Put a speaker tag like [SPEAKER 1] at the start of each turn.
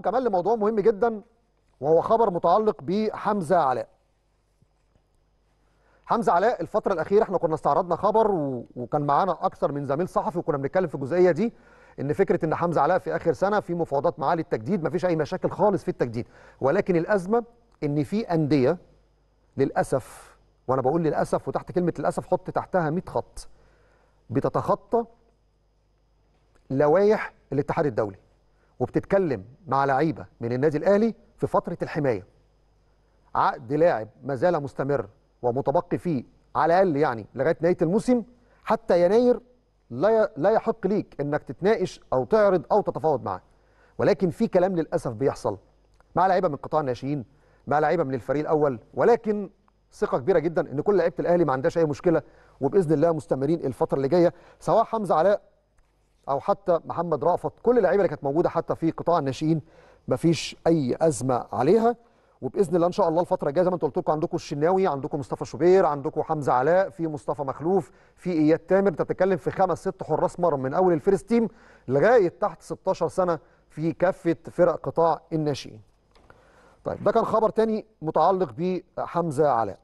[SPEAKER 1] كمان لموضوع مهم جدا وهو خبر متعلق بحمزة علاء حمزة علاء الفترة الأخيرة إحنا كنا استعرضنا خبر. وكان معانا أكثر من زميل صحفي وكنا بنتكلم في الجزئية دي إن فكرة إن حمزة علاء في آخر سنة في مفاوضات معاه للتجديد مفيش أي مشاكل خالص في التجديد ولكن الأزمة إن في أندية للأسف وأنا بقول للأسف وتحت كلمة للأسف حط تحتها 100 خط بتتخطى لوائح الاتحاد الدولي وبتتكلم مع لعيبة من النادي الأهلي في فترة الحماية. عقد لاعب ما زال مستمر ومتبقي فيه على الأقل يعني لغاية نهاية الموسم حتى يناير لا لا يحق ليك إنك تتناقش أو تعرض أو تتفاوض معاه. ولكن في كلام للأسف بيحصل مع لعيبة من قطاع الناشئين مع لعيبة من الفريق الأول ولكن ثقة كبيرة جدا إن كل لعيبة الأهلي ما عندهاش أي مشكلة وبإذن الله مستمرين الفترة اللي جاية سواء حمزة علاء أو حتى محمد رأفت. كل اللعيبة اللي كانت موجودة حتى في قطاع الناشئين مفيش أي أزمة عليها. وبإذن الله إن شاء الله الفترة الجاية زي ما أنت قلت لكم عندكم الشناوي عندكم مصطفى شوبير عندكم حمزة علاء في مصطفى مخلوف في إياد تامر. أنت بتتكلم في خمس ست حراس مرمى من أول ال first team لغاية تحت 16 سنة في كافة فرق قطاع الناشئين. طيب ده كان خبر تاني متعلق بحمزة علاء.